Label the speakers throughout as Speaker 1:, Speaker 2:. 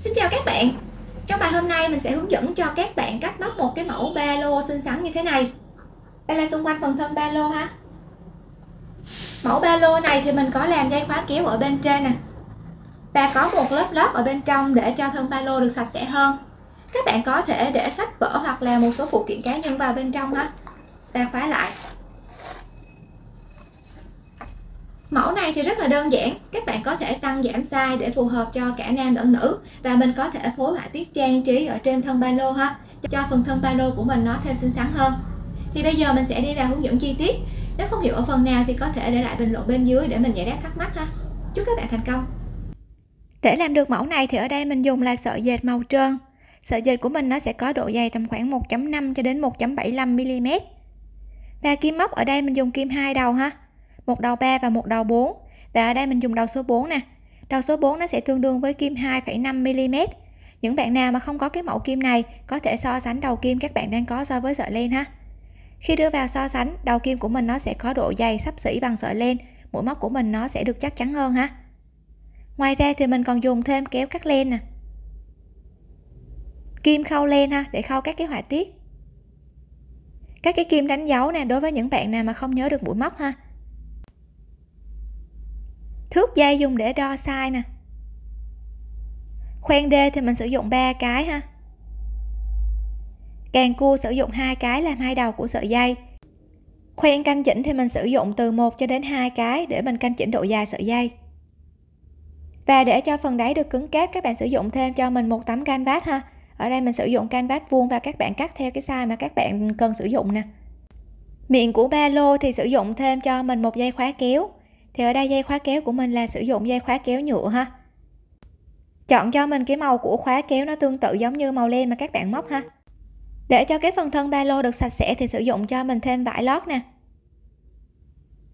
Speaker 1: Xin chào các bạn. Trong bài hôm nay mình sẽ hướng dẫn cho các bạn cách móc một cái mẫu ba lô xinh xắn như thế này. Đây là xung quanh phần thân ba lô ha. Mẫu ba lô này thì mình có làm dây khóa kéo ở bên trên nè. Và có một lớp lót ở bên trong để cho thân ba lô được sạch sẽ hơn. Các bạn có thể để sách vở hoặc là một số phụ kiện cá nhân vào bên trong ha. Và khóa lại. Mẫu này thì rất là đơn giản, các bạn có thể tăng giảm size để phù hợp cho cả nam lẫn nữ và mình có thể phối họa tiết trang trí ở trên thân ba lô ha, cho phần thân ba lô của mình nó thêm xinh xắn hơn. Thì bây giờ mình sẽ đi vào hướng dẫn chi tiết. Nếu không hiểu ở phần nào thì có thể để lại bình luận bên dưới để mình giải đáp thắc mắc ha. Chúc các bạn thành công. Để làm được mẫu này thì ở đây mình dùng là sợi dệt màu trơn. Sợi dệt của mình nó sẽ có độ dày tầm khoảng 1.5 cho đến 1.75 mm. Và kim móc ở đây mình dùng kim hai đầu ha một đầu 3 và một đầu 4 và ở đây mình dùng đầu số 4 nè. Đầu số 4 nó sẽ tương đương với kim 2,5 mm những bạn nào mà không có cái mẫu kim này có thể so sánh đầu kim các bạn đang có so với sợi len ha. Khi đưa vào so sánh đầu kim của mình nó sẽ có độ dày sắp xỉ bằng sợi len. Mũi móc của mình nó sẽ được chắc chắn hơn ha. Ngoài ra thì mình còn dùng thêm kéo cắt len nè. Kim khâu len ha để khâu các cái họa tiết. Các cái kim đánh dấu nè đối với những bạn nào mà không nhớ được mũi móc ha thước dây dùng để đo size nè. Khoen d thì mình sử dụng 3 cái ha. Càng cua sử dụng hai cái làm hai đầu của sợi dây. Khoen canh chỉnh thì mình sử dụng từ 1 cho đến hai cái để mình canh chỉnh độ dài sợi dây. Và để cho phần đáy được cứng cáp, các bạn sử dụng thêm cho mình một tấm canvas ha. Ở đây mình sử dụng canvas vuông và các bạn cắt theo cái size mà các bạn cần sử dụng nè. Miệng của ba lô thì sử dụng thêm cho mình một dây khóa kéo thì ở đây dây khóa kéo của mình là sử dụng dây khóa kéo nhựa ha. Chọn cho mình cái màu của khóa kéo nó tương tự giống như màu len mà các bạn móc ha. Để cho cái phần thân ba lô được sạch sẽ thì sử dụng cho mình thêm vải lót nè.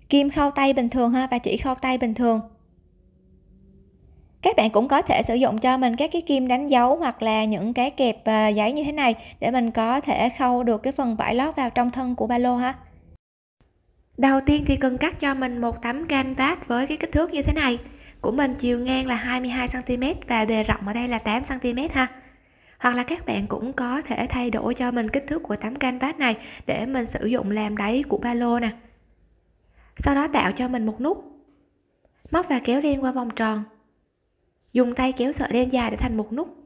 Speaker 1: Kim khâu tay bình thường ha và chỉ khâu tay bình thường. Các bạn cũng có thể sử dụng cho mình các cái kim đánh dấu hoặc là những cái kẹp à, giấy như thế này để mình có thể khâu được cái phần vải lót vào trong thân của ba lô ha đầu tiên thì cần cắt cho mình một tấm canvas với cái kích thước như thế này. Của mình chiều ngang là 22 cm và bề rộng ở đây là 8 cm ha. Hoặc là các bạn cũng có thể thay đổi cho mình kích thước của tấm canvas này để mình sử dụng làm đáy của ba lô nè. Sau đó tạo cho mình một nút. Móc và kéo len qua vòng tròn. Dùng tay kéo sợi len dài để thành một nút.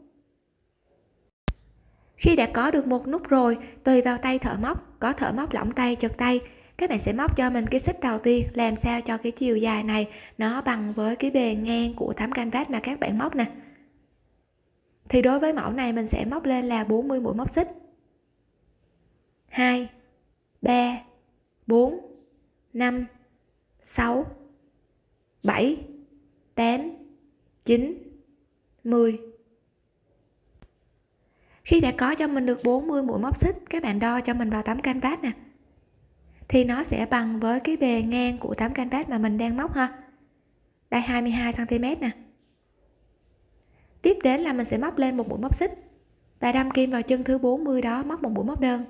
Speaker 1: Khi đã có được một nút rồi, tùy vào tay thợ móc, có thợ móc lỏng tay, chật tay các bạn sẽ móc cho mình cái xích đầu tiên, làm sao cho cái chiều dài này nó bằng với cái bề ngang của thấm canvas mà các bạn móc nè. Thì đối với mẫu này mình sẽ móc lên là 40 mũi móc xích. 2 3 4 5 6 7 8 9 10 khi đã có cho mình được 40 mũi móc xích, các bạn đo cho mình vào tấm canvas nè thì nó sẽ bằng với cái bề ngang của tấm canvas mà mình đang móc ha. Đây 22 cm nè. Tiếp đến là mình sẽ móc lên một mũi móc xích. Và đâm kim vào chân thứ 40 đó, móc một mũi móc đơn.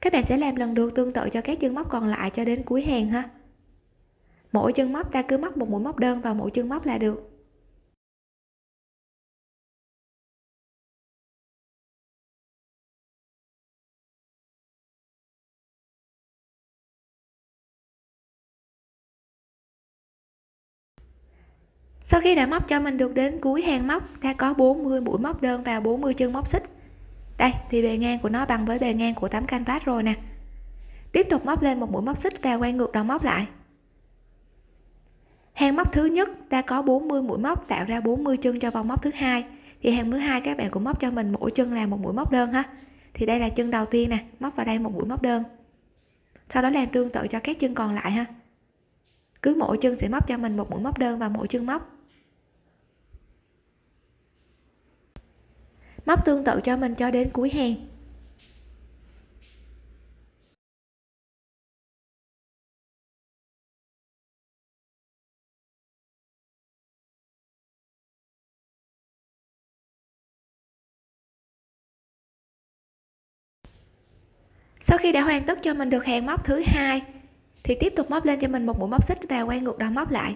Speaker 1: Các bạn sẽ làm lần lượt tương tự cho các chân móc còn lại cho đến cuối hàng ha. Mỗi chân móc ta cứ móc một mũi móc đơn vào mỗi chân móc là được. Sau khi đã móc cho mình được đến cuối hàng móc ta có 40 mũi móc đơn và 40 chân móc xích. Đây, thì bề ngang của nó bằng với bề ngang của tấm canvas rồi nè. Tiếp tục móc lên một mũi móc xích và quay ngược đầu móc lại. Hàng móc thứ nhất, ta có 40 mũi móc tạo ra 40 chân cho vòng móc thứ hai. Thì hàng thứ hai các bạn cũng móc cho mình mỗi chân là một mũi móc đơn ha. Thì đây là chân đầu tiên nè, móc vào đây một mũi móc đơn. Sau đó làm tương tự cho các chân còn lại ha cứ mỗi chân sẽ móc cho mình một mũi móc đơn vào mỗi chân móc. Móc tương tự cho mình cho đến cuối hàng. Sau khi đã hoàn tất cho mình được hàng móc thứ hai thì tiếp tục móc lên cho mình một mũi móc xích và quay ngược đầu móc lại.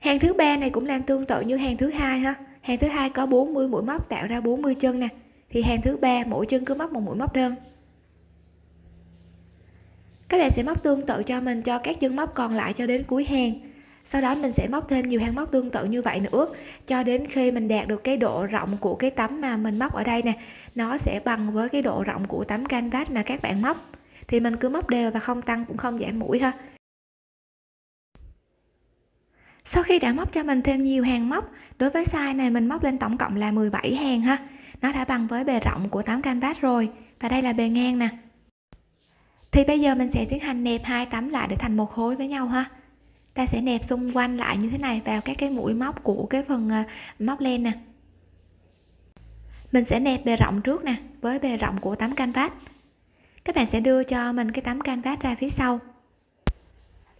Speaker 1: Hàng thứ ba này cũng làm tương tự như hàng thứ hai ha. Hàng thứ hai có 40 mũi móc, tạo ra 40 chân nè. Thì hàng thứ ba, mỗi chân cứ móc một mũi móc đơn. Các bạn sẽ móc tương tự cho mình, cho các chân móc còn lại cho đến cuối hàng. Sau đó mình sẽ móc thêm nhiều hàng móc tương tự như vậy nữa, cho đến khi mình đạt được cái độ rộng của cái tấm mà mình móc ở đây nè. Nó sẽ bằng với cái độ rộng của tấm canvas mà các bạn móc thì mình cứ móc đều và không tăng cũng không giảm mũi ha. Sau khi đã móc cho mình thêm nhiều hàng móc, đối với size này mình móc lên tổng cộng là 17 hàng ha. Nó đã bằng với bề rộng của tấm canvas rồi. Và đây là bề ngang nè. Thì bây giờ mình sẽ tiến hành nẹp hai tấm lại để thành một khối với nhau ha. Ta sẽ nẹp xung quanh lại như thế này vào các cái mũi móc của cái phần ờ, móc len nè. Mình sẽ nẹp bề rộng trước nè, với bề rộng của tấm canvas các bạn sẽ đưa cho mình cái tấm canvas ra phía sau.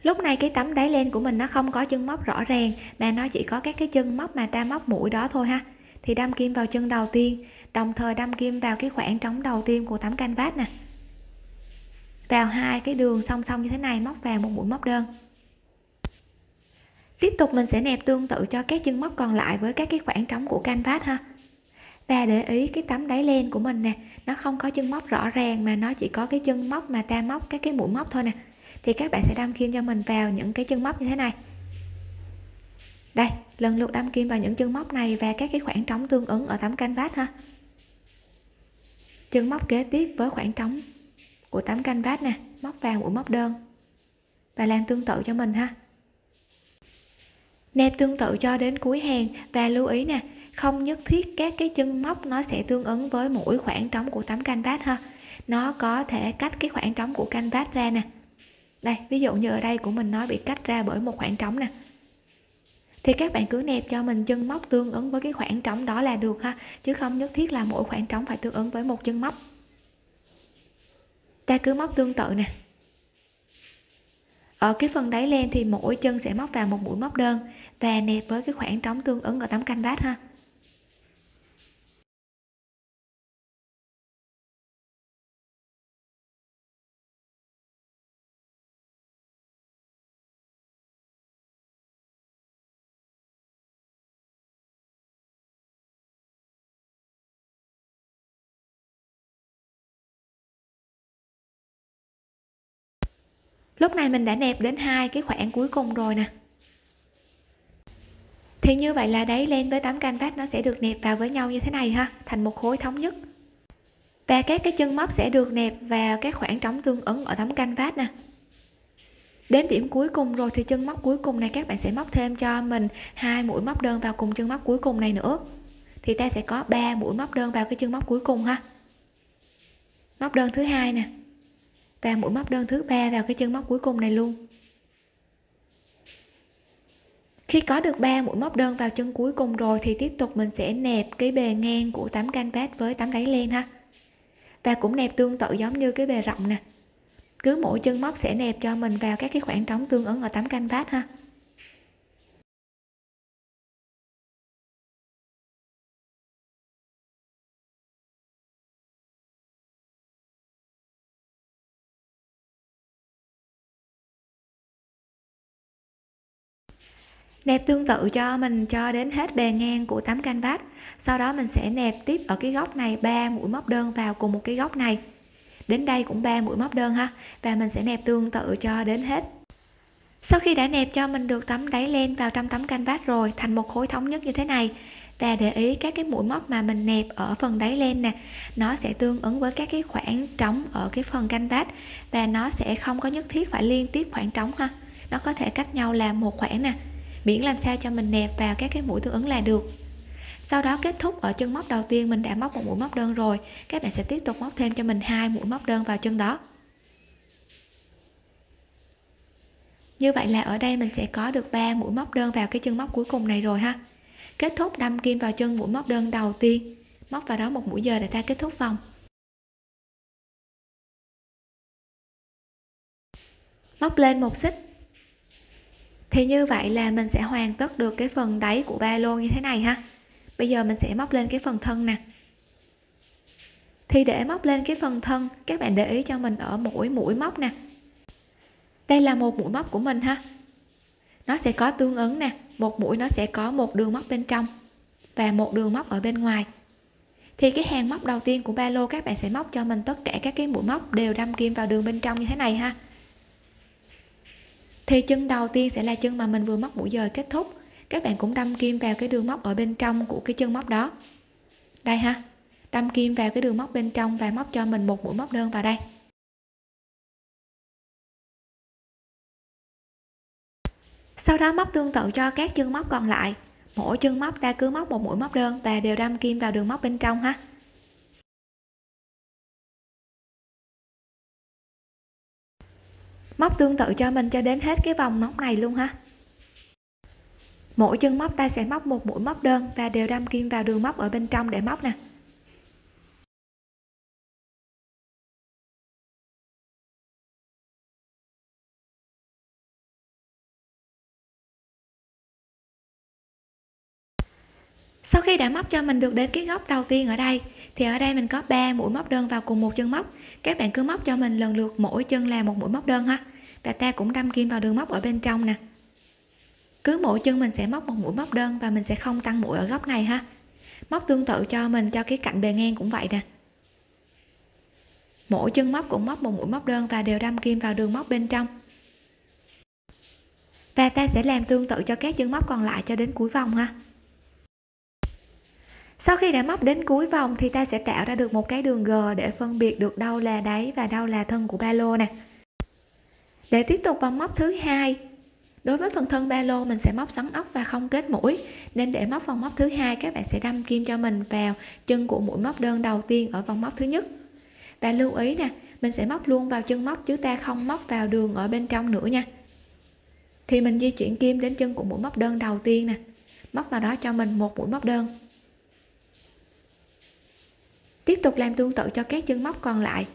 Speaker 1: Lúc này cái tấm đáy len của mình nó không có chân móc rõ ràng, mà nó chỉ có các cái chân móc mà ta móc mũi đó thôi ha. Thì đâm kim vào chân đầu tiên, đồng thời đâm kim vào cái khoảng trống đầu tiên của tấm canvas nè. Vào hai cái đường song song như thế này, móc vào một mũi móc đơn. Tiếp tục mình sẽ nẹp tương tự cho các chân móc còn lại với các cái khoảng trống của canvas ha. Và để ý cái tấm đáy len của mình nè nó không có chân móc rõ ràng mà nó chỉ có cái chân móc mà ta móc các cái mũi móc thôi nè. Thì các bạn sẽ đâm kim cho mình vào những cái chân móc như thế này. Đây, lần lượt đâm kim vào những chân móc này và các cái khoảng trống tương ứng ở tấm canvas ha. Chân móc kế tiếp với khoảng trống của tấm canvas nè, móc vào mũi móc đơn. Và làm tương tự cho mình ha. Nẹp tương tự cho đến cuối hàng và lưu ý nè không nhất thiết các cái chân móc nó sẽ tương ứng với mỗi khoảng trống của tấm canvas ha. Nó có thể cách cái khoảng trống của canvas ra nè. Đây, ví dụ như ở đây của mình nó bị cách ra bởi một khoảng trống nè. Thì các bạn cứ nẹp cho mình chân móc tương ứng với cái khoảng trống đó là được ha, chứ không nhất thiết là mỗi khoảng trống phải tương ứng với một chân móc. Ta cứ móc tương tự nè. Ở cái phần đáy len thì mỗi chân sẽ móc vào một mũi móc đơn và nẹp với cái khoảng trống tương ứng ở tấm canvas ha. Lúc này mình đã nẹp đến hai cái khoảng cuối cùng rồi nè. Thì như vậy là đáy len với tấm canvas nó sẽ được nẹp vào với nhau như thế này ha, thành một khối thống nhất. Và các cái chân móc sẽ được nẹp vào các khoảng trống tương ứng ở tấm canvas nè. Đến điểm cuối cùng rồi thì chân móc cuối cùng này các bạn sẽ móc thêm cho mình hai mũi móc đơn vào cùng chân móc cuối cùng này nữa. Thì ta sẽ có 3 mũi móc đơn vào cái chân móc cuối cùng ha. Móc đơn thứ hai nè và mũi móc đơn thứ ba vào cái chân móc cuối cùng này luôn. Khi có được 3 mũi móc đơn vào chân cuối cùng rồi thì tiếp tục mình sẽ nẹp cái bề ngang của tấm canvas với tấm đáy len ha. Và cũng nẹp tương tự giống như cái bề rộng nè. Cứ mỗi chân móc sẽ nẹp cho mình vào các cái khoảng trống tương ứng ở tấm canvas ha. Nẹp tương tự cho mình cho đến hết bề ngang của tấm canvas. Sau đó mình sẽ nẹp tiếp ở cái góc này ba mũi móc đơn vào cùng một cái góc này. Đến đây cũng ba mũi móc đơn ha. Và mình sẽ nẹp tương tự cho đến hết. Sau khi đã nẹp cho mình được tấm đáy len vào trong tấm canvas rồi, thành một khối thống nhất như thế này. Và để ý các cái mũi móc mà mình nẹp ở phần đáy len nè, nó sẽ tương ứng với các cái khoảng trống ở cái phần canvas. Và nó sẽ không có nhất thiết phải liên tiếp khoảng trống ha. Nó có thể cách nhau là một khoảng nè miễn làm sao cho mình nẹp vào các cái mũi tương ứng là được. Sau đó kết thúc ở chân móc đầu tiên, mình đã móc một mũi móc đơn rồi. Các bạn sẽ tiếp tục móc thêm cho mình hai mũi móc đơn vào chân đó. Như vậy là ở đây mình sẽ có được 3 mũi móc đơn vào cái chân móc cuối cùng này rồi ha. Kết thúc đâm kim vào chân mũi móc đơn đầu tiên. Móc vào đó một mũi giờ để ta kết thúc vòng. Móc lên một xích thì như vậy là mình sẽ hoàn tất được cái phần đáy của ba lô như thế này ha. Bây giờ mình sẽ móc lên cái phần thân nè. Thì để móc lên cái phần thân, các bạn để ý cho mình ở mỗi mũi móc nè. Đây là một mũi móc của mình ha. Nó sẽ có tương ứng nè. Một mũi nó sẽ có một đường móc bên trong và một đường móc ở bên ngoài. Thì cái hàng móc đầu tiên của ba lô, các bạn sẽ móc cho mình tất cả các cái mũi móc đều đâm kim vào đường bên trong như thế này ha thì chân đầu tiên sẽ là chân mà mình vừa móc mũi dời kết thúc. Các bạn cũng đâm kim vào cái đường móc ở bên trong của cái chân móc đó. Đây ha. Đâm kim vào cái đường móc bên trong và móc cho mình một mũi móc đơn vào đây. Sau đó móc tương tự cho các chân móc còn lại. Mỗi chân móc ta cứ móc một mũi móc đơn và đều đâm kim vào đường móc bên trong ha. Móc tương tự cho mình cho đến hết cái vòng móc này luôn ha. Mỗi chân móc ta sẽ móc một mũi móc đơn và đều đâm kim vào đường móc ở bên trong để móc nè. Sau khi đã móc cho mình được đến cái góc đầu tiên ở đây, thì ở đây mình có 3 mũi móc đơn vào cùng một chân móc các bạn cứ móc cho mình lần lượt, mỗi chân là một mũi móc đơn ha. Và ta cũng đâm kim vào đường móc ở bên trong nè. Cứ mỗi chân mình sẽ móc một mũi móc đơn và mình sẽ không tăng mũi ở góc này ha. Móc tương tự cho mình, cho cái cạnh bề ngang cũng vậy nè. Mỗi chân móc cũng móc một mũi móc đơn và đều đâm kim vào đường móc bên trong. Và ta sẽ làm tương tự cho các chân móc còn lại cho đến cuối vòng ha sau khi đã móc đến cuối vòng thì ta sẽ tạo ra được một cái đường G để phân biệt được đâu là đáy và đâu là thân của ba lô nè. Để tiếp tục vòng móc thứ hai, đối với phần thân ba lô mình sẽ móc xoắn ốc và không kết mũi. Nên để móc vòng móc thứ hai, các bạn sẽ đâm kim cho mình vào chân của mũi móc đơn đầu tiên ở vòng móc thứ nhất. Và lưu ý nè, mình sẽ móc luôn vào chân móc chứ ta không móc vào đường ở bên trong nữa nha. Thì mình di chuyển kim đến chân của mũi móc đơn đầu tiên nè. Móc vào đó cho mình một mũi móc đơn tiếp tục làm tương tự cho các chân móc còn lại.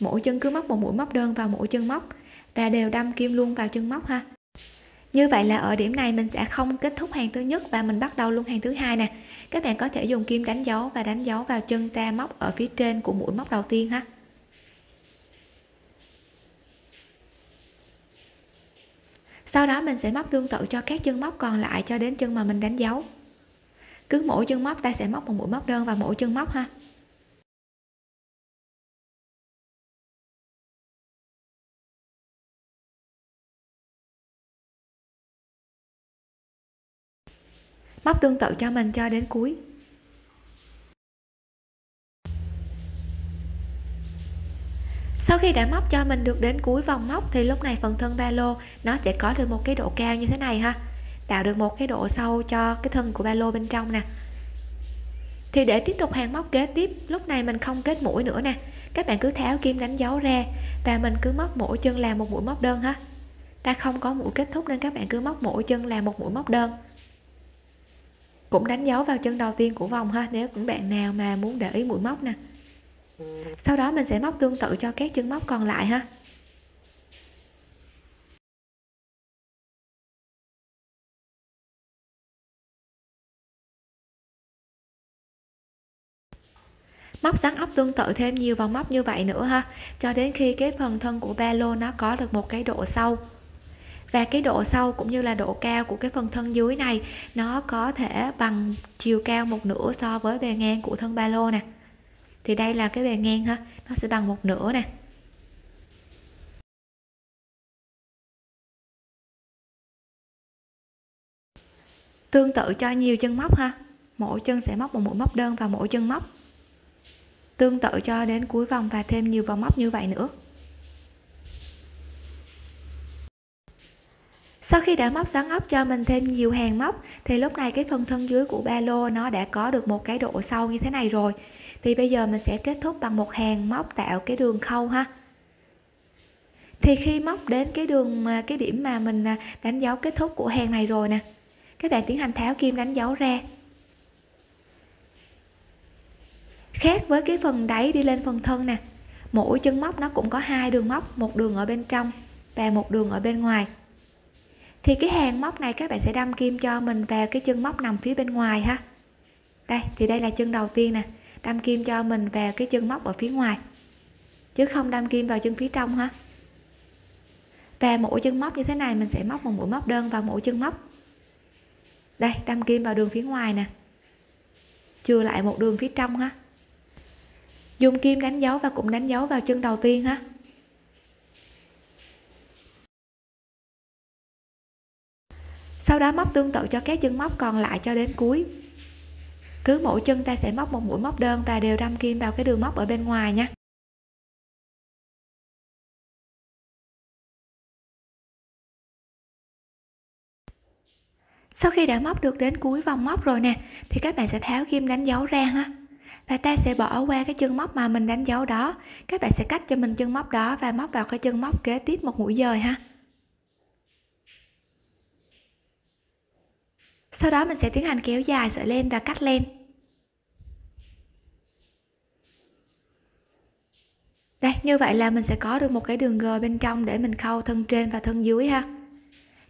Speaker 1: Mỗi chân cứ móc một mũi móc đơn vào mỗi chân móc và đều đâm kim luôn vào chân móc ha. Như vậy là ở điểm này mình sẽ không kết thúc hàng thứ nhất và mình bắt đầu luôn hàng thứ hai nè. Các bạn có thể dùng kim đánh dấu và đánh dấu vào chân ta móc ở phía trên của mũi móc đầu tiên ha. Sau đó mình sẽ móc tương tự cho các chân móc còn lại cho đến chân mà mình đánh dấu. Cứ mỗi chân móc ta sẽ móc một mũi móc đơn vào mỗi chân móc ha. Móc tương tự cho mình cho đến cuối. Sau khi đã móc cho mình được đến cuối vòng móc thì lúc này phần thân ba lô nó sẽ có được một cái độ cao như thế này ha. Tạo được một cái độ sâu cho cái thân của ba lô bên trong nè. Thì để tiếp tục hàng móc kế tiếp, lúc này mình không kết mũi nữa nè. Các bạn cứ tháo kim đánh dấu ra và mình cứ móc mỗi chân làm một mũi móc đơn ha. Ta không có mũi kết thúc nên các bạn cứ móc mỗi chân làm một mũi móc đơn cũng đánh dấu vào chân đầu tiên của vòng ha, nếu những bạn nào mà muốn để ý mũi móc nè. Sau đó mình sẽ móc tương tự cho các chân móc còn lại ha. Móc sáng ốc tương tự thêm nhiều vòng móc như vậy nữa ha. Cho đến khi cái phần thân của ba lô nó có được một cái độ sâu và cái độ sâu cũng như là độ cao của cái phần thân dưới này, nó có thể bằng chiều cao một nửa so với bề ngang của thân ba lô nè. Thì đây là cái bề ngang ha, nó sẽ bằng một nửa nè. Tương tự cho nhiều chân móc ha, mỗi chân sẽ móc một mũi móc đơn vào mỗi chân móc. Tương tự cho đến cuối vòng và thêm nhiều vòng móc như vậy nữa. Sau khi đã móc xoắn ốc cho mình thêm nhiều hàng móc, thì lúc này cái phần thân dưới của ba lô nó đã có được một cái độ sâu như thế này rồi. Thì bây giờ mình sẽ kết thúc bằng một hàng móc tạo cái đường khâu ha. Thì khi móc đến cái đường cái điểm mà mình à, đánh dấu kết thúc của hàng này rồi nè, các bạn tiến hành tháo kim đánh dấu ra. Khác với cái phần đáy đi lên phần thân nè, mỗi chân móc nó cũng có hai đường móc, một đường ở bên trong và một đường ở bên ngoài thì cái hàng móc này các bạn sẽ đâm kim cho mình vào cái chân móc nằm phía bên ngoài ha. Đây, thì đây là chân đầu tiên nè. Đâm kim cho mình vào cái chân móc ở phía ngoài. Chứ không đâm kim vào chân phía trong ha. Và mỗi chân móc như thế này mình sẽ móc một mũi móc đơn vào mỗi chân móc. Đây, đâm kim vào đường phía ngoài nè. Chừa lại một đường phía trong ha. Dùng kim đánh dấu và cũng đánh dấu vào chân đầu tiên ha. Sau đó móc tương tự cho các chân móc còn lại cho đến cuối. Cứ mỗi chân ta sẽ móc một mũi móc đơn và đều đâm kim vào cái đường móc ở bên ngoài nha. Sau khi đã móc được đến cuối vòng móc rồi nè, thì các bạn sẽ tháo kim đánh dấu ra ha. Và ta sẽ bỏ qua cái chân móc mà mình đánh dấu đó. Các bạn sẽ cắt cho mình chân móc đó và móc vào cái chân móc kế tiếp một mũi dời ha. Sau đó mình sẽ tiến hành kéo dài sợi len và cắt len. Đây, như vậy là mình sẽ có được một cái đường g bên trong để mình khâu thân trên và thân dưới ha.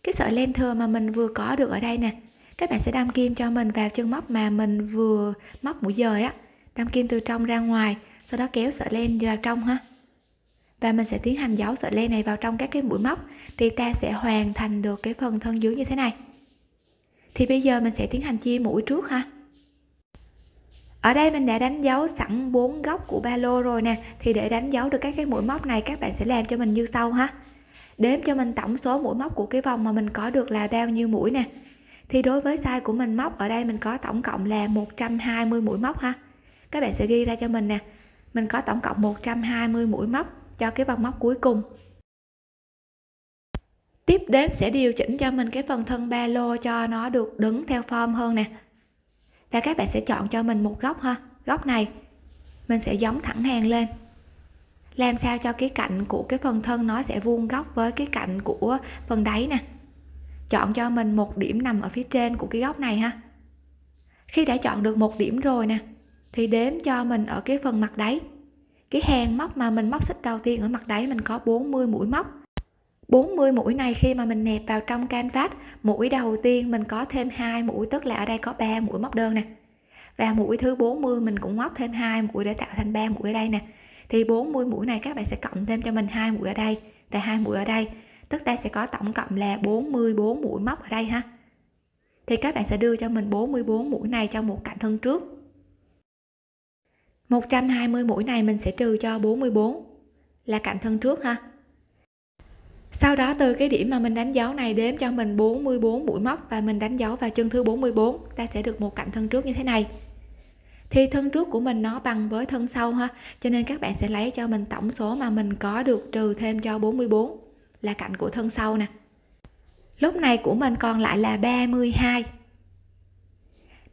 Speaker 1: Cái sợi len thừa mà mình vừa có được ở đây nè, các bạn sẽ đâm kim cho mình vào chân móc mà mình vừa móc mũi dời á. Đâm kim từ trong ra ngoài, sau đó kéo sợi len vào trong ha. Và mình sẽ tiến hành giấu sợi len này vào trong các cái mũi móc thì ta sẽ hoàn thành được cái phần thân dưới như thế này thì bây giờ mình sẽ tiến hành chia mũi trước ha. Ở đây mình đã đánh dấu sẵn bốn góc của ba lô rồi nè. Thì để đánh dấu được các cái mũi móc này, các bạn sẽ làm cho mình như sau ha. Đếm cho mình tổng số mũi móc của cái vòng mà mình có được là bao nhiêu mũi nè. Thì đối với size của mình móc, ở đây mình có tổng cộng là 120 mũi móc ha. Các bạn sẽ ghi ra cho mình nè. Mình có tổng cộng 120 mũi móc cho cái vòng móc cuối cùng tiếp đến sẽ điều chỉnh cho mình cái phần thân ba lô cho nó được đứng theo form hơn nè. Và các bạn sẽ chọn cho mình một góc ha. Góc này, mình sẽ giống thẳng hàng lên. Làm sao cho cái cạnh của cái phần thân nó sẽ vuông góc với cái cạnh của phần đáy nè. Chọn cho mình một điểm nằm ở phía trên của cái góc này ha. Khi đã chọn được một điểm rồi nè, thì đếm cho mình ở cái phần mặt đáy. Cái hàng móc mà mình móc xích đầu tiên ở mặt đáy mình có 40 mũi móc. 40 mũi này khi mà mình nẹp vào trong canvas. Mũi đầu tiên mình có thêm hai mũi, tức là ở đây có 3 mũi móc đơn nè. Và mũi thứ 40 mình cũng móc thêm hai mũi để tạo thành 3 mũi ở đây nè. Thì 40 mũi này các bạn sẽ cộng thêm cho mình hai mũi ở đây và hai mũi ở đây. Tức ta sẽ có tổng cộng là 44 mũi móc ở đây ha. Thì các bạn sẽ đưa cho mình 44 mũi này cho một cạnh thân trước. 120 mũi này mình sẽ trừ cho 44 là cạnh thân trước ha sau đó từ cái điểm mà mình đánh dấu này đếm cho mình 44 mũi móc và mình đánh dấu vào chân thứ 44 ta sẽ được một cạnh thân trước như thế này. Thì thân trước của mình nó bằng với thân sau ha, cho nên các bạn sẽ lấy cho mình tổng số mà mình có được trừ thêm cho 44 là cạnh của thân sau nè. Lúc này của mình còn lại là 32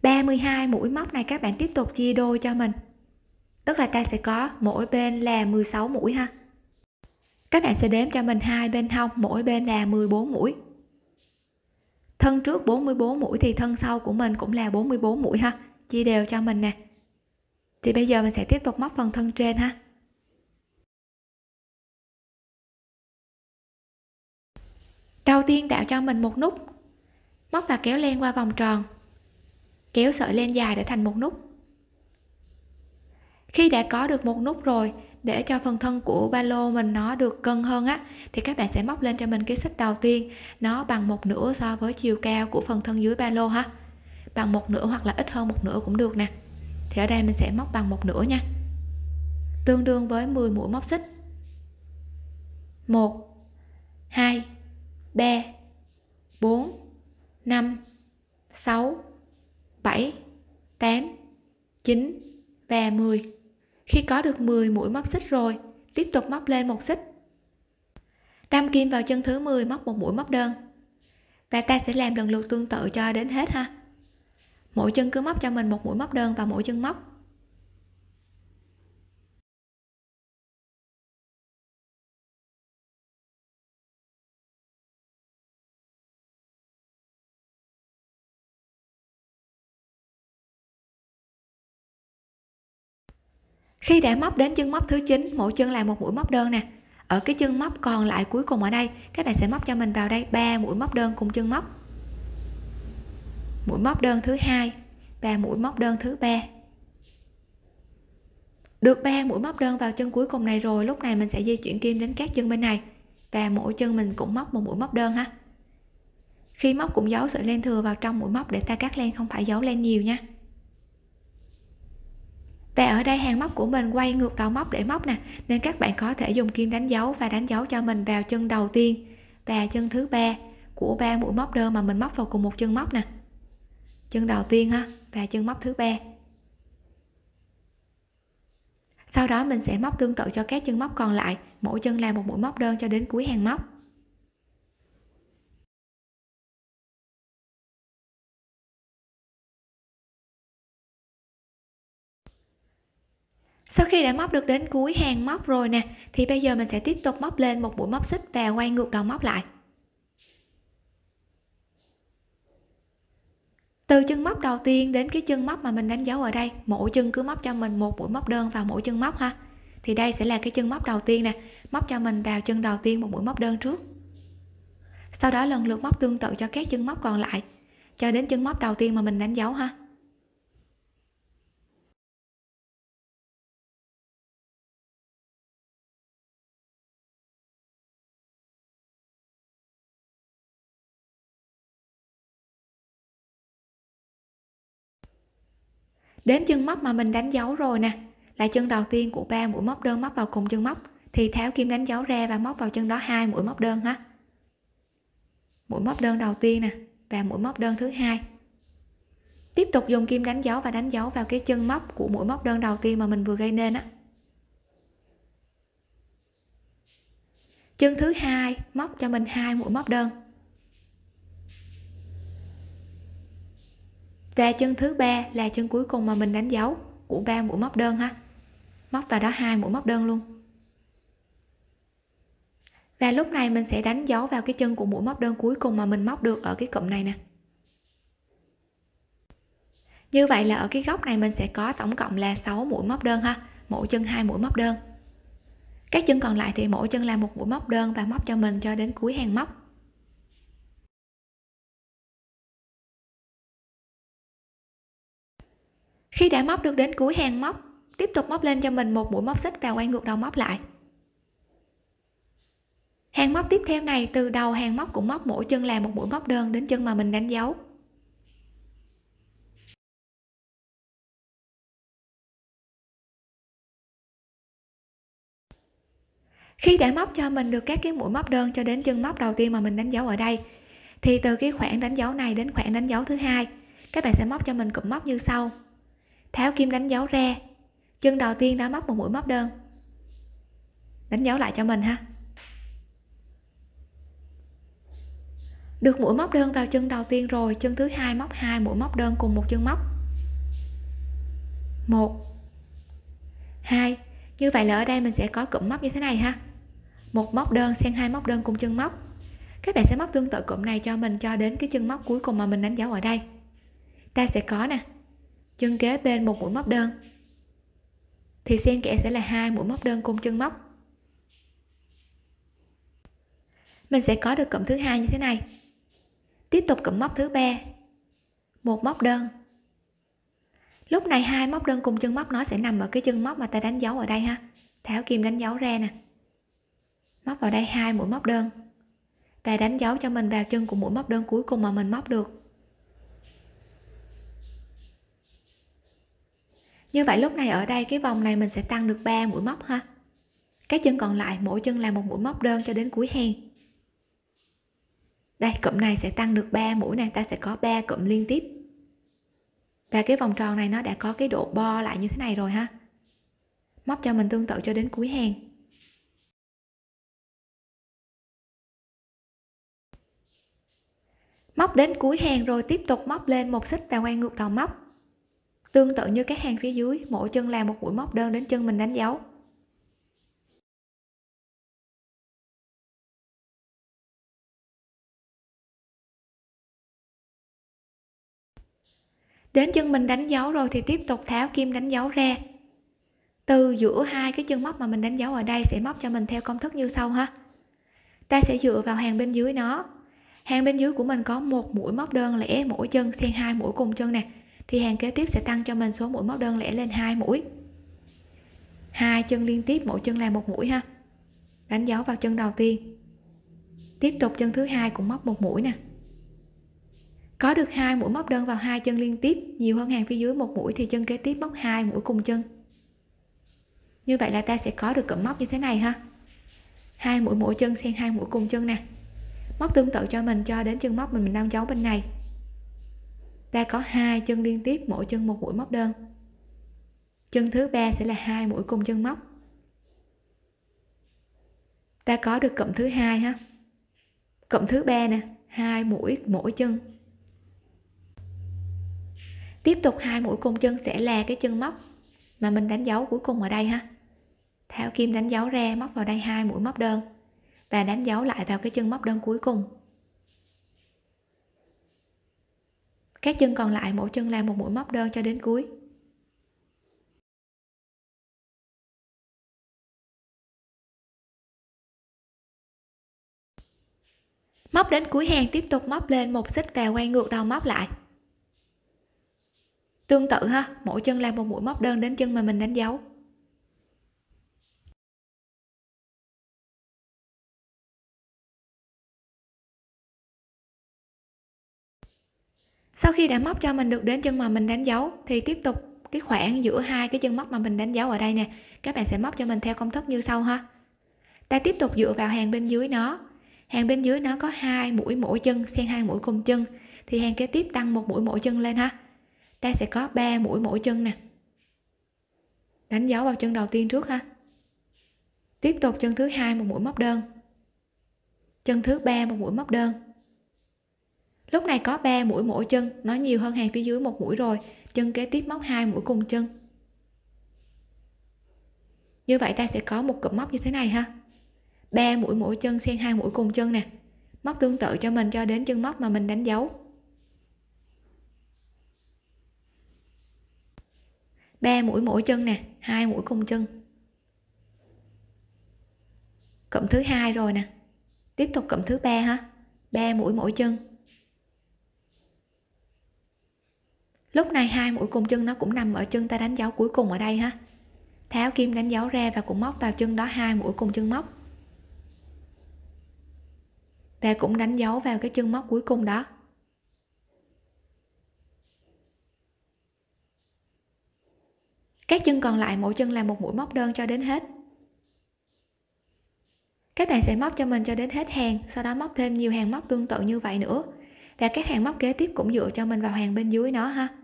Speaker 1: 32 mũi móc này các bạn tiếp tục chia đôi cho mình. Tức là ta sẽ có mỗi bên là 16 mũi ha các bạn sẽ đếm cho mình hai bên hông, mỗi bên là 14 mũi. Thân trước 44 mũi thì thân sau của mình cũng là 44 mũi ha. Chia đều cho mình nè. Thì bây giờ mình sẽ tiếp tục móc phần thân trên ha. Đầu tiên tạo cho mình một nút. Móc và kéo len qua vòng tròn. Kéo sợi len dài để thành một nút. Khi đã có được một nút rồi để cho phần thân của ba lô mình nó được cân hơn á, thì các bạn sẽ móc lên cho mình cái xích đầu tiên. Nó bằng một nửa so với chiều cao của phần thân dưới ba lô ha. Bằng một nửa hoặc là ít hơn một nửa cũng được nè. Thì ở đây mình sẽ móc bằng một nửa nha. Tương đương với 10 mũi móc xích. 1 2 3 4 5 6 7 8 9 và 10 khi có được 10 mũi móc xích rồi, tiếp tục móc lên một xích. Đâm kim vào chân thứ 10 móc một mũi móc đơn. Và ta sẽ làm lần lượt tương tự cho đến hết ha. Mỗi chân cứ móc cho mình một mũi móc đơn vào mỗi chân móc. Khi đã móc đến chân móc thứ 9 mỗi chân là một mũi móc đơn nè. Ở cái chân móc còn lại cuối cùng ở đây, các bạn sẽ móc cho mình vào đây ba mũi móc đơn cùng chân móc. Mũi móc đơn thứ hai và mũi móc đơn thứ ba. Được ba mũi móc đơn vào chân cuối cùng này rồi, lúc này mình sẽ di chuyển kim đến các chân bên này và mỗi chân mình cũng móc một mũi móc đơn ha. Khi móc cũng giấu sợi len thừa vào trong mũi móc để ta cắt len, không phải giấu len nhiều nha và ở đây hàng móc của mình quay ngược đầu móc để móc nè, nên các bạn có thể dùng kim đánh dấu và đánh dấu cho mình vào chân đầu tiên và chân thứ ba của ba mũi móc đơn mà mình móc vào cùng một chân móc nè. Chân đầu tiên ha, và chân móc thứ ba. Sau đó mình sẽ móc tương tự cho các chân móc còn lại, mỗi chân làm một mũi móc đơn cho đến cuối hàng móc. Sau khi đã móc được đến cuối hàng móc rồi nè, thì bây giờ mình sẽ tiếp tục móc lên một mũi móc xích và quay ngược đầu móc lại. Từ chân móc đầu tiên đến cái chân móc mà mình đánh dấu ở đây, mỗi chân cứ móc cho mình một mũi móc đơn vào mỗi chân móc ha. Thì đây sẽ là cái chân móc đầu tiên nè, móc cho mình vào chân đầu tiên một mũi móc đơn trước. Sau đó lần lượt móc tương tự cho các chân móc còn lại, cho đến chân móc đầu tiên mà mình đánh dấu ha. Đến chân móc mà mình đánh dấu rồi nè. Là chân đầu tiên của ba mũi móc đơn móc vào cùng chân móc. Thì tháo kim đánh dấu ra và móc vào chân đó hai mũi móc đơn ha. Mũi móc đơn đầu tiên nè và mũi móc đơn thứ hai. Tiếp tục dùng kim đánh dấu và đánh dấu vào cái chân móc của mũi móc đơn đầu tiên mà mình vừa gây nên á. Chân thứ hai, móc cho mình hai mũi móc đơn. Và chân thứ ba là chân cuối cùng mà mình đánh dấu. Của ba mũi móc đơn ha. Móc vào đó hai mũi móc đơn luôn. Và lúc này mình sẽ đánh dấu vào cái chân của mũi móc đơn cuối cùng mà mình móc được ở cái cụm này nè. Như vậy là ở cái góc này mình sẽ có tổng cộng là 6 mũi móc đơn ha. Mỗi chân hai mũi móc đơn. Các chân còn lại thì mỗi chân là một mũi móc đơn và móc cho mình cho đến cuối hàng móc. Khi đã móc được đến cuối hàng móc, tiếp tục móc lên cho mình một mũi móc xích và quay ngược đầu móc lại. Hàng móc tiếp theo này, từ đầu hàng móc cũng móc mỗi chân là một mũi móc đơn đến chân mà mình đánh dấu. Khi đã móc cho mình được các cái mũi móc đơn cho đến chân móc đầu tiên mà mình đánh dấu ở đây, thì từ cái khoảng đánh dấu này đến khoảng đánh dấu thứ hai, các bạn sẽ móc cho mình cụm móc như sau tháo kim đánh dấu ra chân đầu tiên đã móc một mũi móc đơn. Đánh dấu lại cho mình ha. Được mũi móc đơn vào chân đầu tiên rồi, chân thứ hai móc hai mũi móc đơn cùng một chân móc. Một. Hai. Như vậy là ở đây mình sẽ có cụm móc như thế này ha. Một móc đơn xen hai móc đơn cùng chân móc. Các bạn sẽ móc tương tự cụm này cho mình cho đến cái chân móc cuối cùng mà mình đánh dấu ở đây. Ta sẽ có nè chân kế bên một mũi móc đơn. Thì xen kẽ sẽ là hai mũi móc đơn cùng chân móc. Mình sẽ có được cụm thứ hai như thế này. Tiếp tục cụm móc thứ ba. Một móc đơn. Lúc này hai móc đơn cùng chân móc nó sẽ nằm ở cái chân móc mà ta đánh dấu ở đây ha. Tháo kim đánh dấu ra nè. Móc vào đây hai mũi móc đơn. Và đánh dấu cho mình vào chân của mũi móc đơn cuối cùng mà mình móc được. Như vậy lúc này ở đây cái vòng này mình sẽ tăng được 3 mũi móc ha. Các chân còn lại, mỗi chân là một mũi móc đơn cho đến cuối hàng. Đây, cụm này sẽ tăng được 3 mũi này ta sẽ có 3 cụm liên tiếp. Và cái vòng tròn này nó đã có cái độ bo lại như thế này rồi ha. Móc cho mình tương tự cho đến cuối hàng. Móc đến cuối hàng rồi tiếp tục móc lên một xích và quay ngược đầu móc tương tự như các hàng phía dưới, mỗi chân làm một mũi móc đơn đến chân mình đánh dấu. Đến chân mình đánh dấu rồi thì tiếp tục tháo kim đánh dấu ra. Từ giữa hai cái chân móc mà mình đánh dấu ở đây sẽ móc cho mình theo công thức như sau ha. Ta sẽ dựa vào hàng bên dưới nó. Hàng bên dưới của mình có một mũi móc đơn lẻ, mỗi chân xen hai mũi cùng chân nè thì hàng kế tiếp sẽ tăng cho mình số mũi móc đơn lẻ lên hai mũi. Hai chân liên tiếp, mỗi chân là một mũi ha. Đánh dấu vào chân đầu tiên. Tiếp tục chân thứ hai cũng móc một mũi nè. Có được hai mũi móc đơn vào hai chân liên tiếp, nhiều hơn hàng phía dưới một mũi thì chân kế tiếp móc hai mũi cùng chân. Như vậy là ta sẽ có được cụm móc như thế này ha. Hai mũi mỗi chân xen hai mũi cùng chân nè. Móc tương tự cho mình cho đến chân móc mình mình đang dấu bên này ta có hai chân liên tiếp, mỗi chân một mũi móc đơn. Chân thứ ba sẽ là hai mũi cùng chân móc. Ta có được cụm thứ hai ha. Cụm thứ ba nè, hai mũi mỗi chân. Tiếp tục hai mũi cùng chân sẽ là cái chân móc mà mình đánh dấu cuối cùng ở đây ha. Tháo kim đánh dấu ra, móc vào đây hai mũi móc đơn và đánh dấu lại vào cái chân móc đơn cuối cùng. Các chân còn lại, mỗi chân làm một mũi móc đơn cho đến cuối. Móc đến cuối hàng, tiếp tục móc lên một xích và quay ngược đầu móc lại. Tương tự ha, mỗi chân làm một mũi móc đơn đến chân mà mình đánh dấu. Sau khi đã móc cho mình được đến chân mà mình đánh dấu, thì tiếp tục cái khoảng giữa hai cái chân móc mà mình đánh dấu ở đây nè. Các bạn sẽ móc cho mình theo công thức như sau ha. Ta tiếp tục dựa vào hàng bên dưới nó. Hàng bên dưới nó có hai mũi mỗi chân, xen hai mũi cùng chân. Thì hàng kế tiếp tăng một mũi mỗi chân lên ha. Ta sẽ có 3 mũi mỗi chân nè. Đánh dấu vào chân đầu tiên trước ha. Tiếp tục chân thứ hai một mũi móc đơn. Chân thứ ba một mũi móc đơn lúc này có 3 mũi mỗi chân, nó nhiều hơn hàng phía dưới một mũi rồi, chân kế tiếp móc hai mũi cùng chân. Như vậy ta sẽ có một cụm móc như thế này ha. 3 mũi mỗi chân xen hai mũi cùng chân nè. Móc tương tự cho mình cho đến chân móc mà mình đánh dấu. 3 mũi mỗi chân nè, hai mũi cùng chân. Cụm thứ hai rồi nè. Tiếp tục cụm thứ ba ha. 3 mũi mỗi chân. Lúc này hai mũi cùng chân nó cũng nằm ở chân ta đánh dấu cuối cùng ở đây ha. Tháo kim đánh dấu ra và cũng móc vào chân đó, hai mũi cùng chân móc. Và cũng đánh dấu vào cái chân móc cuối cùng đó. Các chân còn lại, mỗi chân là một mũi móc đơn cho đến hết. Các bạn sẽ móc cho mình cho đến hết hàng, sau đó móc thêm nhiều hàng móc tương tự như vậy nữa. Và các hàng móc kế tiếp cũng dựa cho mình vào hàng bên dưới nó ha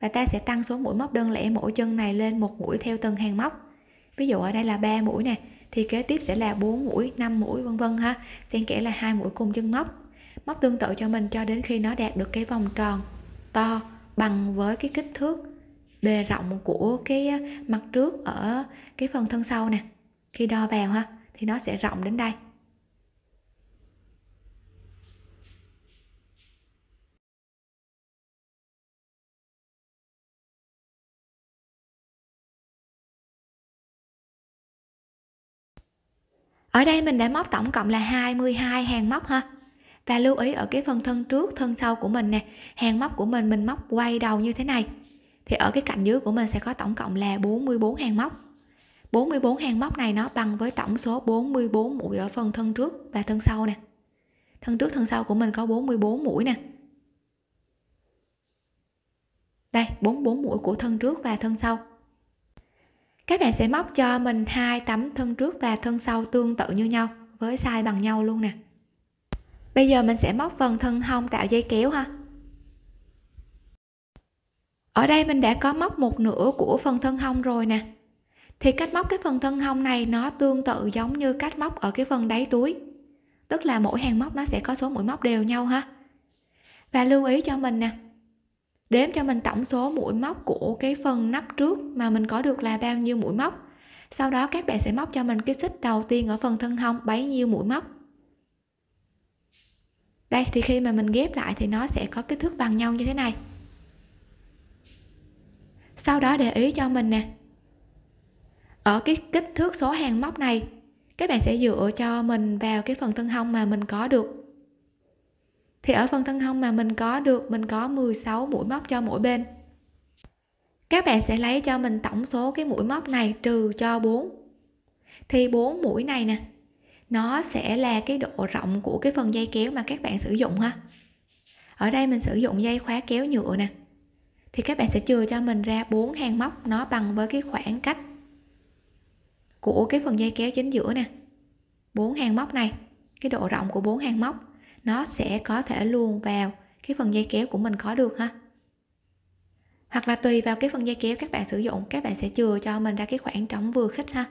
Speaker 1: và ta sẽ tăng số mũi móc đơn lẻ mỗi chân này lên một mũi theo từng hàng móc. Ví dụ ở đây là 3 mũi nè, thì kế tiếp sẽ là 4 mũi 5 mũi, vân vân ha. Xen kẽ là hai mũi cùng chân móc. Móc tương tự cho mình cho đến khi nó đạt được cái vòng tròn to bằng với cái kích thước bề rộng của cái ờ, mặt trước ở cái phần thân sau nè. Khi đo vào ha, thì nó sẽ rộng đến đây. Ở đây mình đã móc tổng cộng là 22 hàng móc ha. Và lưu ý ở cái phần thân trước, thân sau của mình nè, hàng móc của mình mình móc quay đầu như thế này. Thì ở cái cạnh dưới của mình sẽ có tổng cộng là 44 hàng móc. 44 hàng móc này nó bằng với tổng số 44 mũi ở phần thân trước và thân sau nè. Thân trước, thân sau của mình có 44 mũi nè. Đây 44 mũi của thân trước và thân sau các bạn sẽ móc cho mình hai tấm thân trước và thân sau tương tự như nhau, với size bằng nhau luôn nè. Bây giờ mình sẽ móc phần thân hông tạo dây kéo ha. Ở đây mình đã có móc một nửa của phần thân hông rồi nè. Thì cách móc cái phần thân hông này nó tương tự giống như cách móc ở cái phần đáy túi. Tức là mỗi hàng móc nó sẽ có số mũi móc đều nhau ha. Và lưu ý cho mình nè đếm cho mình tổng số mũi móc của cái phần nắp trước mà mình có được là bao nhiêu mũi móc. Sau đó các bạn sẽ móc cho mình cái xích đầu tiên ở phần thân hông, bấy nhiêu mũi móc. Đây, thì khi mà mình ghép lại thì nó sẽ có kích thước bằng nhau như thế này. Sau đó để ý cho mình nè. Ở cái kích thước số hàng móc này, các bạn sẽ dựa cho mình vào cái phần thân hông mà mình có được thì ở phần thân hông mà mình có được, mình có 16 mũi móc cho mỗi bên. Các bạn sẽ lấy cho mình tổng số cái mũi móc này trừ cho 4 thì 4 mũi này nè, nó sẽ là cái độ rộng của cái phần dây kéo mà các bạn sử dụng ha. Ở đây mình sử dụng dây khóa kéo nhựa nè. Thì các bạn sẽ chừa cho mình ra 4 hàng móc nó bằng với cái khoảng cách của cái phần dây kéo chính giữa nè. 4 hàng móc này, cái độ rộng của 4 hàng móc nó sẽ có thể luồn vào cái phần dây kéo của mình có được ha. Hoặc là tùy vào cái phần dây kéo các bạn sử dụng, các bạn sẽ chừa cho mình ra cái khoảng trống vừa khích ha.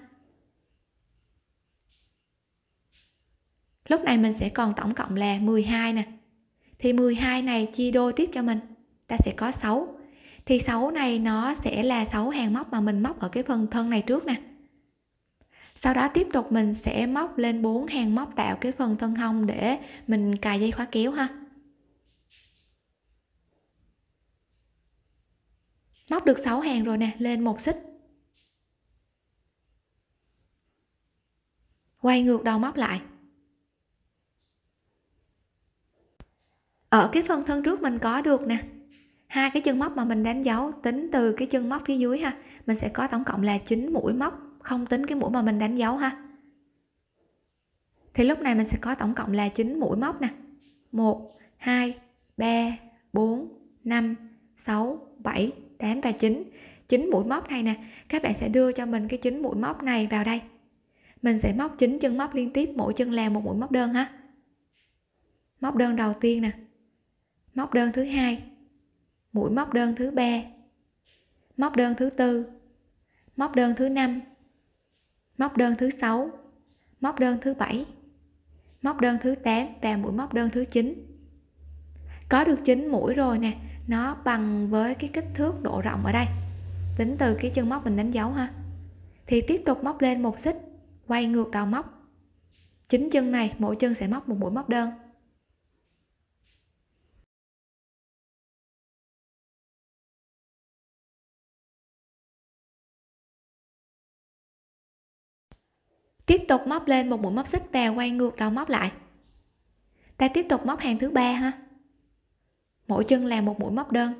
Speaker 1: Lúc này mình sẽ còn tổng cộng là 12 nè. Thì 12 này chia đôi tiếp cho mình? Ta sẽ có 6 thì 6 này nó sẽ là 6 hàng móc mà mình móc ở cái phần thân này trước nè sau đó tiếp tục mình sẽ móc lên 4 hàng móc tạo cái phần thân hông để mình cài dây khóa kéo ha. Móc được 6 hàng rồi nè, lên một xích. Quay ngược đầu móc lại. Ở cái phần thân trước mình có được nè, hai cái chân móc mà mình đánh dấu tính từ cái chân móc phía dưới ha, mình sẽ có tổng cộng là 9 mũi móc không tính cái mũi mà mình đánh dấu ha. Thì lúc này mình sẽ có tổng cộng là 9 mũi móc nè. 1 2 3 4 5 6 7 8 và 9 9 mũi móc này nè, các bạn sẽ đưa cho mình cái 9 mũi móc này vào đây. Mình sẽ móc 9 chân móc liên tiếp, mỗi chân là một mũi móc đơn ha. Móc đơn đầu tiên nè. Móc đơn thứ hai. Mũi móc đơn thứ ba. Móc đơn thứ tư. Móc đơn thứ năm móc đơn thứ sáu. Móc đơn thứ bảy. Móc đơn thứ 8 và mũi móc đơn thứ 9 có được 9 mũi rồi nè, nó bằng với cái kích thước độ rộng ở đây. Tính từ cái chân móc mình đánh dấu ha. Thì tiếp tục móc lên một xích, quay ngược đầu móc. Chín chân này, mỗi chân sẽ móc một mũi móc đơn. Tiếp tục móc lên một mũi móc xích và quay ngược đầu móc lại. Ta tiếp tục móc hàng thứ ba ha. Mỗi chân làm một mũi móc đơn.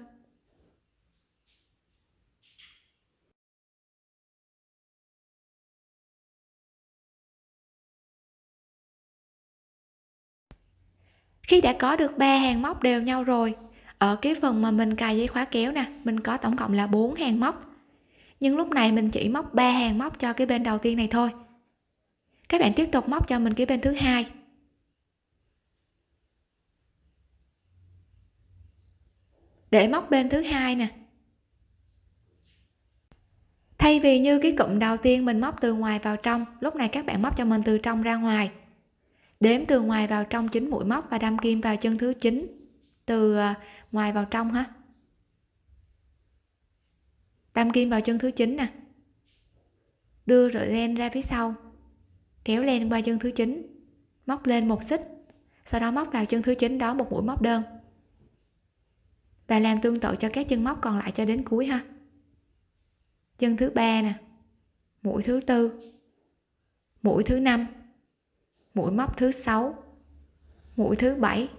Speaker 1: Khi đã có được ba hàng móc đều nhau rồi, ở cái phần mà mình cài dây khóa kéo nè, mình có tổng cộng là 4 hàng móc. Nhưng lúc này mình chỉ móc 3 hàng móc cho cái bên đầu tiên này thôi các bạn tiếp tục móc cho mình cái bên thứ hai. Để móc bên thứ hai nè. Thay vì như cái cụm đầu tiên mình móc từ ngoài vào trong, lúc này các bạn móc cho mình từ trong ra ngoài. Đếm từ ngoài vào trong chín mũi móc và đâm kim vào chân thứ chín. Từ ờ, ngoài vào trong ha đâm kim vào chân thứ chín nè. Đưa rồi gen ra phía sau kéo len qua chân thứ 9 móc lên một xích, sau đó móc vào chân thứ 9 đó một mũi móc đơn. Và làm tương tự cho các chân móc còn lại cho đến cuối ha. Chân thứ ba nè, mũi thứ tư, mũi thứ năm, mũi móc thứ sáu, mũi thứ bảy,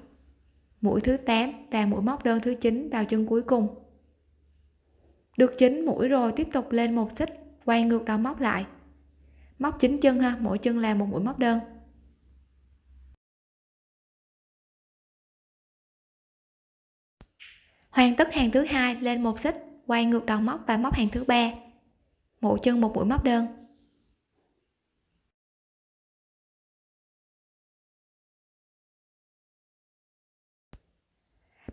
Speaker 1: mũi thứ 8 và mũi móc đơn thứ 9 vào chân cuối cùng. Được 9 mũi rồi, tiếp tục lên một xích, quay ngược đầu móc lại móc 9 chân ha, mỗi chân là một mũi móc đơn. Hoàn tất hàng thứ hai lên một xích, quay ngược đầu móc và móc hàng thứ ba. Mỗi chân một mũi móc đơn.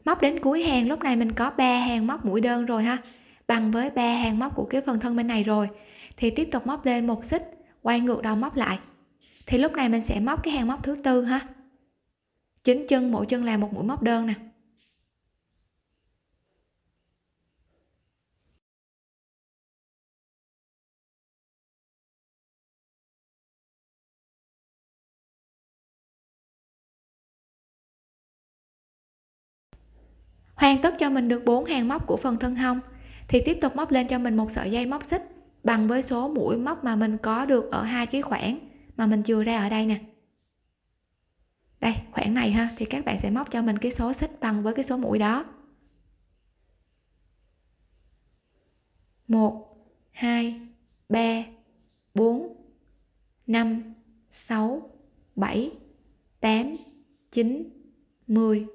Speaker 1: Móc đến cuối hàng, lúc này mình có 3 hàng móc mũi đơn rồi ha. Bằng với 3 hàng móc của cái phần thân bên này rồi, thì tiếp tục móc lên một xích quay ngược đầu móc lại. Thì lúc này mình sẽ móc cái hàng móc thứ tư ha. Chín chân, mỗi chân là một mũi móc đơn nè. Hoàn tất cho mình được bốn hàng móc của phần thân hông. Thì tiếp tục móc lên cho mình một sợi dây móc xích bằng với số mũi móc mà mình có được ở hai cái khoảng mà mình chừa ra ở đây nè. Đây, khoảng này ha, thì các bạn sẽ móc cho mình cái số xích bằng với cái số mũi đó. 1 2 3 4 5 6 7 8 9 10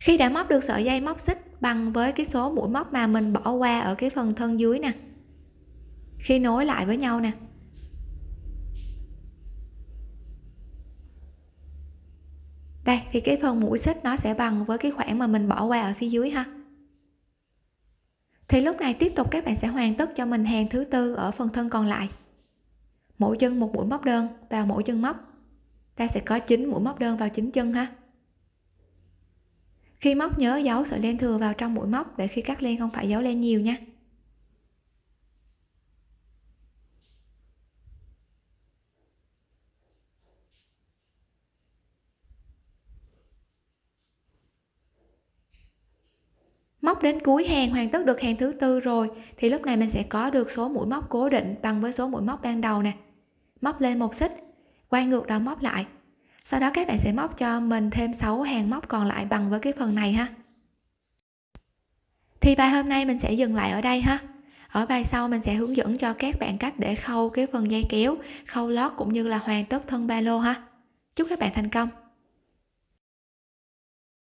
Speaker 1: khi đã móc được sợi dây móc xích bằng với cái số mũi móc mà mình bỏ qua ở cái phần thân dưới nè. Khi nối lại với nhau nè. Đây, thì cái phần mũi xích nó sẽ bằng với cái khoảng mà mình bỏ qua ở phía dưới ha. Thì lúc này tiếp tục các bạn sẽ hoàn tất cho mình hàng thứ tư ở phần thân còn lại. Mỗi chân một mũi móc đơn vào mỗi chân móc. Ta sẽ có 9 mũi móc đơn vào 9 chân ha khi móc nhớ giấu sợi len thừa vào trong mũi móc để khi cắt len không phải giấu len nhiều nha. Móc đến cuối hàng, hoàn tất được hàng thứ tư rồi, thì lúc này mình sẽ có được số mũi móc cố định bằng với số mũi móc ban đầu nè. Móc lên một xích, quay ngược đầu móc lại sau đó các bạn sẽ móc cho mình thêm 6 hàng móc còn lại bằng với cái phần này ha. Thì bài hôm nay mình sẽ dừng lại ở đây ha. Ở bài sau mình sẽ hướng dẫn cho các bạn cách để khâu cái phần dây kéo, khâu lót cũng như là hoàn tất thân ba lô ha. Chúc các bạn thành công!